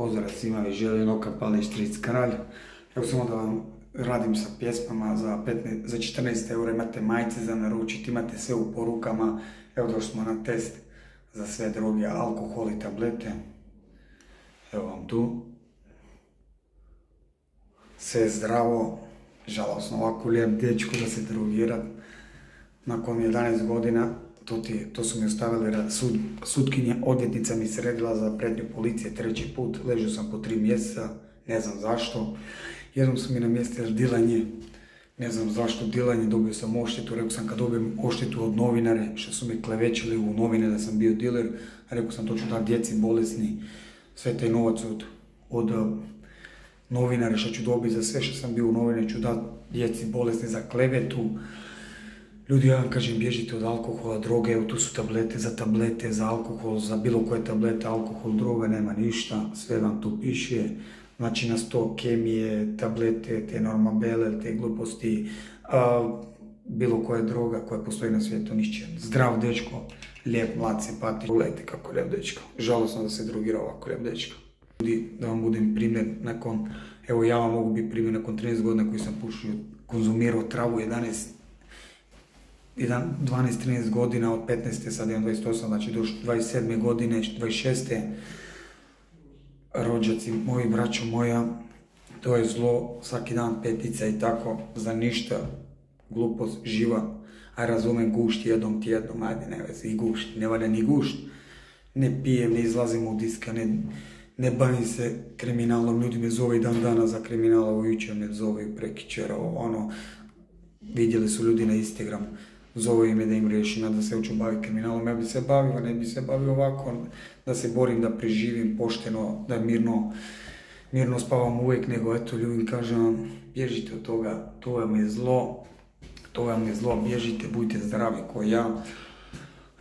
Pozdrav svima i želim Loka Palić, Tric Kralj. Evo samo da vam radim sa pjesmama za, 15, za 14 eura, imate majice za naručiti, imate sve u porukama. Evo došli smo na test za sve droge, alkohol i tablete. Evo vam tu. Sve zdravo, žalosno ovako lijep dječko da se drogira. Nakon 11 godina to, ti, to su mi ostavili sud, sudkinje, odvjetnica mi sredila za prednju policije treći put, ležio sam po tri mjeseca, ne znam zašto. Jednom su mi namjestili dilanje, ne znam zašto dilanje, dobio sam oštetu, rekao sam kad dobijem oštetu od novinare, što su mi klevećili u novine da sam bio diler, rekao sam to ću dati djeci bolesni, sve taj novac od, od uh, novinare što ću dobiti za sve što sam bio u novine ću dati djeci bolesni za klevetu, Ljudi, ja vam kažem, bježite od alkohola, droge, evo tu su tablete za tablete, za alkohol, za bilo koje tablete, alkohol, droga, nema ništa, sve vam tu piše. Znači na sto kemije, tablete, te normabele, te gluposti, bilo koja droga koja postoji na svijetu, nišće. Zdrav dečko, lijep, mlad, simpatičan, pogledajte kako lijep dečko. Žalosno da se drogira ovako lijep dečko. Ljudi, da vam budem primjer nakon, evo ja vam mogu biti primjer nakon 13 godina koji sam pušio, konzumirao travu 11 12-13 godina, od 15. sad imam 28, znači do 27. godine, 26. rođaci moji, braćo moja, to je zlo, svaki dan petica i tako, za ništa, glupost, živa, a razumem gušt jednom tjednom, ajde ne vezi, i gušt, ne valja ni gušt, ne pijem, ne izlazim u diska, ne, ne bavim se kriminalom, ljudi me zove i dan dana za kriminal, ovo jučer me zove prekičera, ono, vidjeli su ljudi na Instagram, zove ime da im riješim, da se hoću baviti kriminalom. Ja bi se bavio, ne bi se bavio ovako, da se borim, da preživim pošteno, da mirno, mirno spavam uvijek, nego eto ljubim kažem vam, bježite od toga, to vam je zlo, to vam je zlo, bježite, budite zdravi ko ja,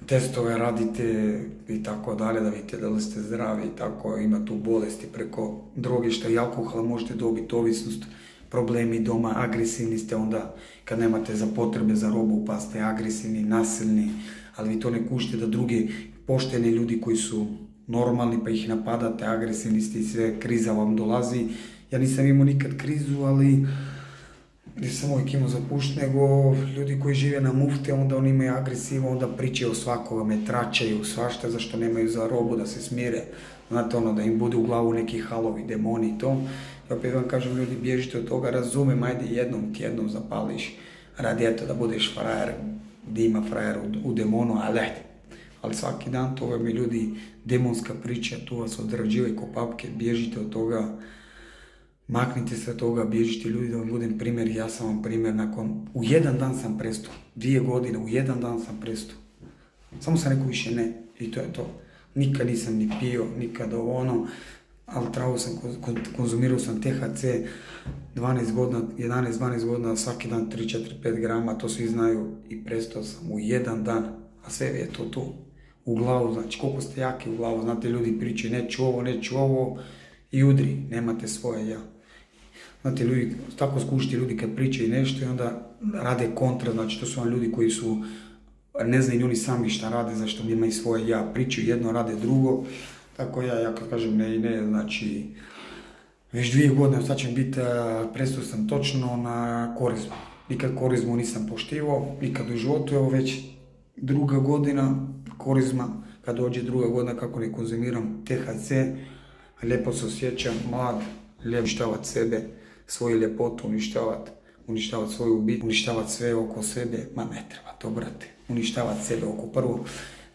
testove radite i tako dalje, da vidite da li ste zdravi i tako, ima tu bolesti preko drogišta i alkohola, možete dobiti ovisnost, problemi doma, agresivni ste onda kad nemate za potrebe za robu pa ste agresivni, nasilni, ali vi to ne kušite da drugi pošteni ljudi koji su normalni pa ih napadate, agresivni ste i sve, kriza vam dolazi. Ja nisam imao nikad krizu, ali nisam uvijek imao zapušt, nego ljudi koji žive na mufte, onda oni imaju agresivu, onda pričaju o svakoga, me tračaju, svašta, zašto nemaju za robu da se smire. Znate ono, da im bude u glavu neki halovi, demoni i to. I opet vam kažem, ljudi, bježite od toga, razumem, ajde jednom tjednom zapališ, radi eto da budeš frajer, da ima frajer u, demonu, ali ajde. Ali svaki dan to vam je ljudi demonska priča, tu vas odrađivaju ko papke, bježite od toga, maknite se toga, bježite ljudi da vam budem primjer, ja sam vam primjer nakon, u jedan dan sam prestao, dvije godine, u jedan dan sam prestao. Samo sam rekao više ne i to je to. Nikad nisam ni pio, nikad ono, ali travu sam, konzumirao sam THC 12 godina, 11-12 godina, svaki dan 3, 4, 5 grama, to svi znaju i prestao sam u jedan dan, a sve je to tu, u glavu, znači koliko ste jaki u glavu, znate ljudi pričaju neću ovo, neću ovo i udri, nemate svoje ja. Znate, ljudi, tako skušiti ljudi kad pričaju nešto i onda rade kontra, znači to su vam ljudi koji su, ne znaju oni sami šta rade, zašto imaju svoje ja, pričaju jedno, rade drugo, tako ja, ja kad kažem ne i ne, znači, već dvije godine, sad će biti, prestao sam točno na korizmu. Nikad korizmu nisam poštivao, nikad u životu, evo već druga godina korizma, kad dođe druga godina kako ne konzumiram THC, lijepo se osjećam, mlad, lijep uništavati sebe, svoju ljepotu uništavati, uništavati svoju bit, uništavati sve oko sebe, ma ne treba to, brate, uništavati sebe oko prvo,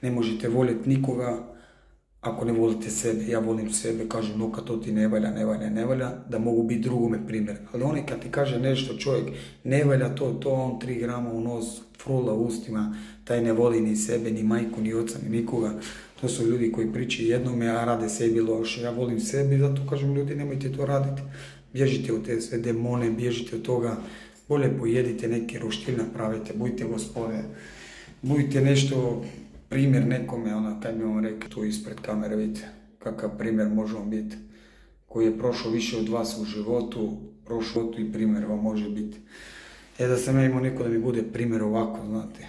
ne možete voljeti nikoga, ako ne volite sebe, ja volim sebe, kažem Luka to ti ne valja, ne valja, ne valja, da mogu biti drugome primjer. Ali oni kad ti kaže nešto čovjek, ne valja to, to on tri grama u nos, frula u ustima, taj ne voli ni sebe, ni majku, ni oca, ni nikoga. To su ljudi koji pričaju jednome, a rade sebi loše. Ja volim sebe i zato kažem ljudi nemojte to raditi. Bježite od te sve demone, bježite od toga. Bolje pojedite neke roštilj napravite, budite gospode. Budite nešto primjer nekome, ona, kaj bi vam rekao tu ispred kamere, vidite, kakav primjer može vam biti, koji je prošao više od vas u životu, prošao i primjer vam može biti. E da sam ja imao neko da mi bude primjer ovako, znate,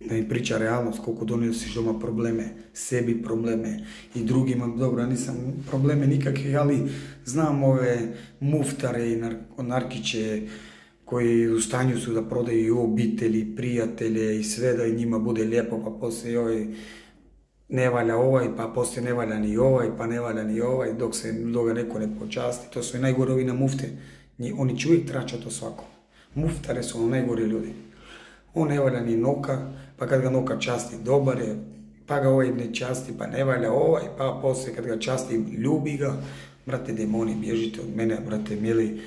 da im priča realnost, koliko donosiš doma probleme, sebi probleme i drugima, dobro, nisam probleme nikakvih, ali znam ove muftare i narkiće koji u stanju su da prodaju i obitelji, prijatelje i sve da njima bude lijepo, pa poslije ovaj ne valja ovaj, pa poslije ne valja ni ovaj, pa ne valja ni ovaj, dok se dok neko ne počasti. To su i najgore ovi na mufte. Oni će uvijek tračati to svako. Muftare su ono najgori ljudi. On ne valja ni noka, pa kad ga noka časti dobar je, pa ga ovaj ne časti, pa ne valja ovaj, pa poslije kad ga časti ljubi ga. Brate, demoni, bježite od mene, brate, mili,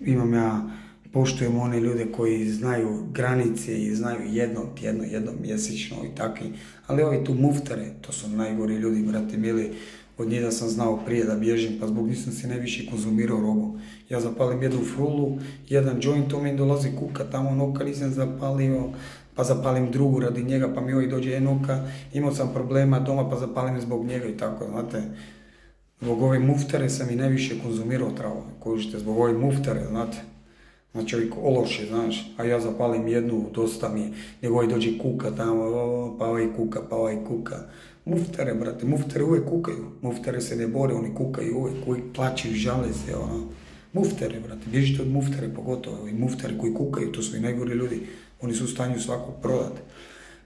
imam ja poštujemo one ljude koji znaju granice i znaju jedno tjedno, jedno mjesečno i takvi. Ali ovi tu muftare, to su najgori ljudi, brate mili, od njih da sam znao prije da bježim, pa zbog nisam se najviše konzumirao robu. Ja zapalim jednu frulu, jedan joint, to mi dolazi kuka, tamo noka nisam zapalio, pa zapalim drugu radi njega, pa mi ovaj dođe enoka, imao sam problema doma, pa zapalim zbog njega i tako, znate. Zbog ove muftare sam i najviše konzumirao travu, kožite, zbog ove muftare, znate. Znači čovjek ološe, znaš, a ja zapalim jednu, dosta mi nego ovaj dođe kuka tamo, pa ovaj kuka, pa ovaj kuka. Muftare, brate, muftare uvijek kukaju, muftare se ne bore, oni kukaju uvijek, uvijek plaćaju, žale se, ono. Muftare, brate, bježite od muftare pogotovo, i muftare koji kukaju, to su i najgori ljudi, oni su u stanju svakog prodati.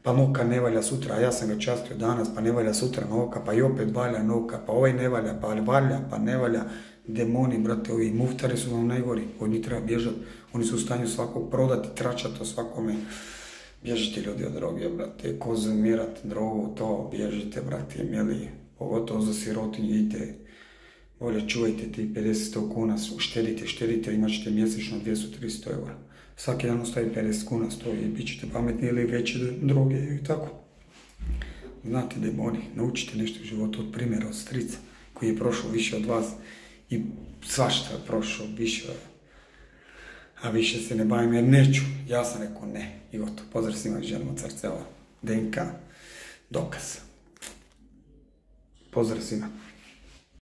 Pa noka ne valja sutra, a ja sam ga častio danas, pa ne valja sutra noka, pa i opet valja noka, pa ovaj ne valja, pa valja, pa ne valja demoni, brate, ovi muftari su vam najgori, od njih treba bježati, oni su u stanju svakog prodati, tračati o svakome. Bježite ljudi od droge, brate, konzumirati drogu, to bježite, brate, mjeli, pogotovo za sirotinje, idite, bolje čuvajte ti 50 kuna, štedite, štedite, imat ćete mjesečno 200-300 eura. Svaki dan ostaje 50 kuna stoji i bit ćete pametni ili veće droge i tako. Znate demoni, naučite nešto u životu od primjera od strica koji je prošao više od vas i svašta je prošao, više, a više se ne bavim jer neću. Ja sam rekao ne i gotovo. Pozdrav svima želimo Carcela, DNK, dokaz. Pozdrav svima.